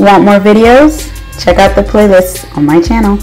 Want more videos? Check out the playlist on my channel.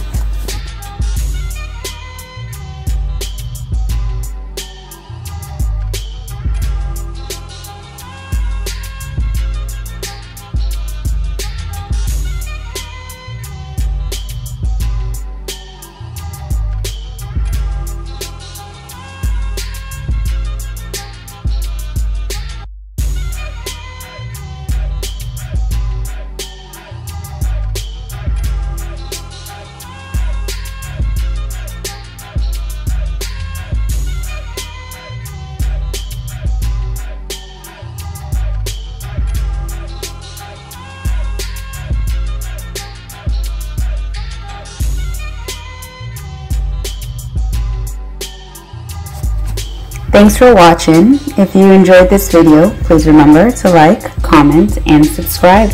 Thanks for watching. If you enjoyed this video, please remember to like, comment, and subscribe.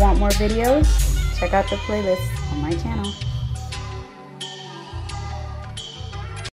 Want more videos? Check out the playlist on my channel.